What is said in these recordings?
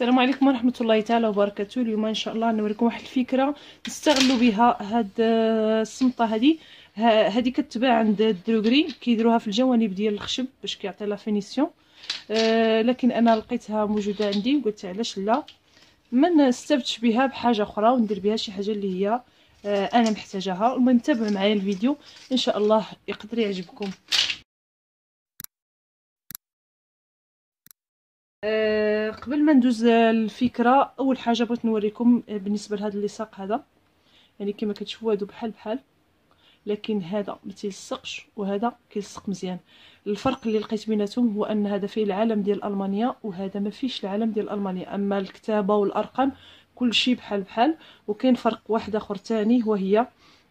السلام عليكم ورحمة الله تعالى وبركاته. اليوم إن شاء الله نوريكم واحد الفكرة نستغلوا بها هاد الصمطه هذه هذه كتباع عند ال droguerie كيديروها في الجوانب ديال الخشب باش كيعطي la finition. آه لكن أنا لقيتها موجودة عندي وقلت علاش لا. ما نستفدش بها بحاجة أخرى وندير بها شي حاجة اللي هي آه أنا محتاجاها المهم تابعوا معايا الفيديو. إن شاء الله يقدر يعجبكم. أه قبل ما ندوز الفكرة أول حاجة بغيت نوريكم بالنسبة لهذا اللصاق هذا. يعني كما كتشوفوا هادو بحال بحال لكن هذا ما تيلصقش وهذا كيلصق مزيان. الفرق اللي لقيت بيناتهم هو أن هذا فيه العلم ديال ألمانيا وهذا ما فيش العلم ديال ألمانيا. أما الكتابة والأرقام كل شيء بحال بحال وكاين فرق واحد آخر ثاني وهي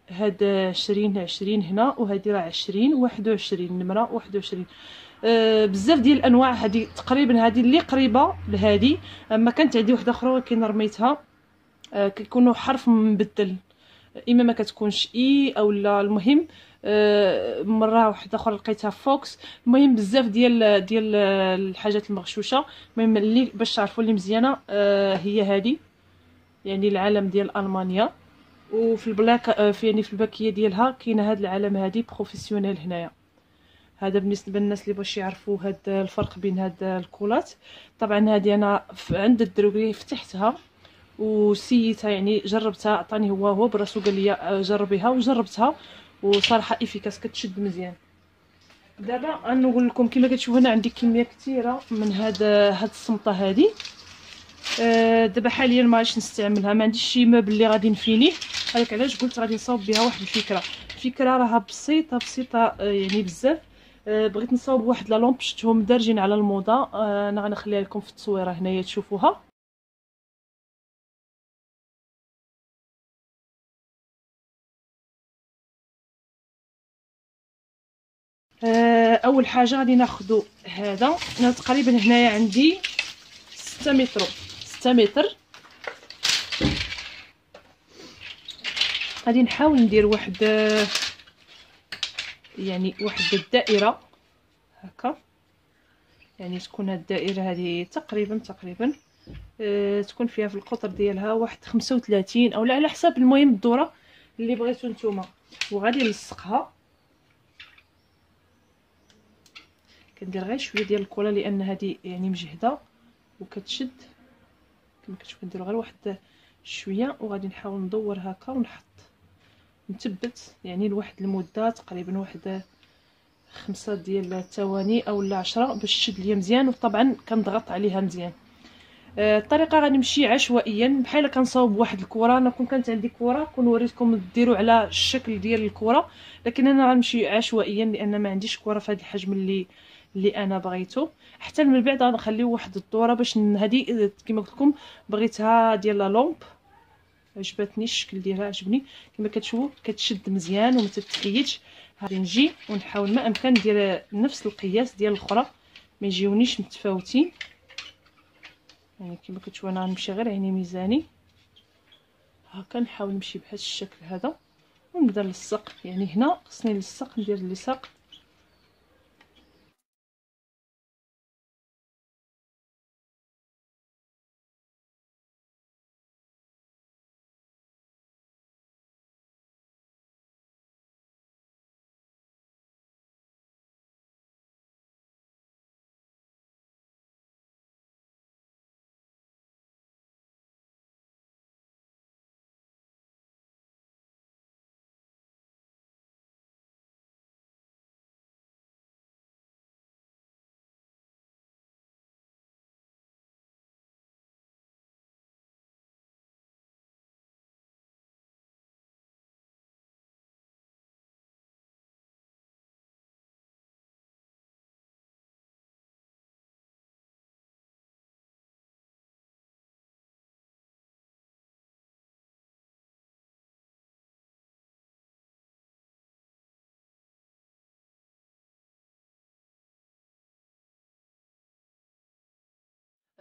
هاد عشرين عشرين هنا وهادي راه عشرين واحد وعشرين نمره واحد وعشرين. آه بزاف ديال الأنواع هذه تقريبا هذه اللي قريبة لهذه أما كانت عندي وحده أخرى ولكن رميتها. آه كيكونوا حرف مبدل. إما ما كتكونش اي أو لا. المهم آه مرة واحدة أخرى لقيتها fausse المهم بزاف ديال ديال الحاجات المغشوشة. المهم اللي باش تعرفوا اللي مزيانة آه هي هذه يعني العلم ديال ألمانيا. وفي البلاك آه، في يعني في الباكية ديالها كاينة هاد العلامه هادي professionnel هنايا. هذا بالنسبة للناس اللي باش يعرفوا هاد الفرق بين هاد الكولات. طبعا هذه أنا عند ال droguerie فتحتها وسيتها يعني جربتها عطاني هو هو براسو قال لي آه، جربيها وجربتها وصراحة efficace كتشد مزيان. دابا نقول لكم كما كتشوفوا هنا عندي كمية كثيره من هاد هاد الصمطة هذه دابا حاليا ما غاديش نستعملها. ما عنديش شي meuble اللي غادي نفينيه. هذاك علاش قلت غادي نصاوب بها واحد الفكرة. الفكرة راها بسيطة بسيطة آه، يعني بزاف. آه، بغيت نصاوب واحد لا لومب شفتهم دارجين على الموضة. أنا غنخليها لكم في التصويرة هنايا تشوفوها. أول حاجة غادي ناخذ هذا. أنا تقريبا هنايا عندي 6 متر. 6 متر غادي نحاول ندير واحد يعني واحد الدائرة هكا. يعني تكون هاد الدائرة هذه تقريبا تقريبا أه تكون فيها في القطر ديالها واحد 35 أو لا على حساب المهم الدورة اللي بغيتو نتوما. وغادي نلصقها. كندير غير شوية ديال الكولا لأن هذه يعني مجهدة وكتشد. كما كتشوفوا نديرو غير واحد شوية وغادي نحاول ندور هكا ونحط. نثبت يعني لواحد المدة تقريبا واحد خمسة ديال الثواني أو لا عشرة باش تشد ليا مزيان وطبعا كنضغط عليها مزيان. آه، الطريقة غنمشي عشوائيا. بحال كنصاوب واحد الكرة أنا كون كانت عندي كرة كون وريتكم ديروا على الشكل ديال الكرة. لكن أنا غنمشي عشوائيا لأن ما عنديش كرة في هذا الحجم اللي اللي أنا بغيتو حتى من بعد غنخليو واحد الدورة باش هذه كما قلت لكم بغيتها ديال لا لومب. عجبتني الشكل ديالها عجبني. كما كتشوفوا كتشد مزيان وما تتحيدش غادي نجي ونحاول ما أمكن ندير نفس القياس ديال الأخرى. ما يجيونيش متفاوتين. يعني كما كتشوفوا أنا غنمشي غير عيني ميزاني. هكا نحاول نمشي بهذا الشكل هذا. ونبدا نلصق. يعني هنا خصني نلصق ندير اللصاق.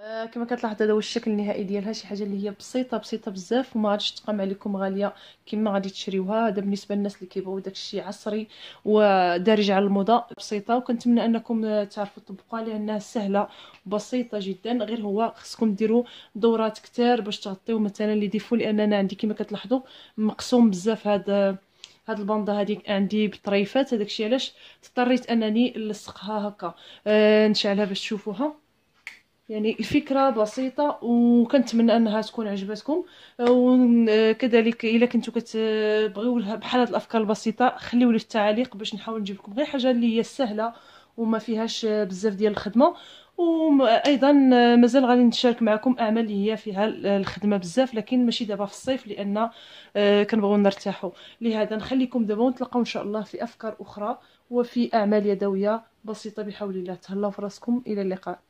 آه كما كتلاحظ هذا هو الشكل النهائي ديالها شي حاجة اللي هي بسيطة بسيطة بزاف وما غاديش تقام عليكم غالية كما غادي تشريوها. هذا بالنسبة للناس اللي كيبغيو داكشي عصري ودارج على الموضة بسيطة. وكنتمنى أنكم تعرفوا تطبقوها لأنها سهلة وبسيطة جدا. غير هو خصكم ديروا دورات كتار باش تغطيو مثلا لي ديفو لأن أنا عندي كما كتلاحظوا مقسوم بزاف هذا هاد الباندا هادي عندي بطريفات. هذاك الشيء علاش اضطريت أنني نلصقها هكا. آه نشعلها باش تشوفوها. يعني الفكرة بسيطة وكنتمنى أنها تكون عجبتكم. وكذلك إلا كنتو كتبغيو بحال هاد الأفكار البسيطة خليو لي في التعاليق باش نحاول نجيب لكم غير حاجة اللي هي سهلة وما فيهاش بزاف ديال الخدمة. وأيضا مازال غادي نشارك معكم أعمال اللي هي فيها الخدمة بزاف لكن ماشي دابا في الصيف لأن آه، كنبغيو نرتاحوا لهذا نخليكم دابا ونتلاقاو إن شاء الله في أفكار أخرى وفي أعمال يدوية بسيطة بحول الله. تهلاو في راسكم إلى اللقاء.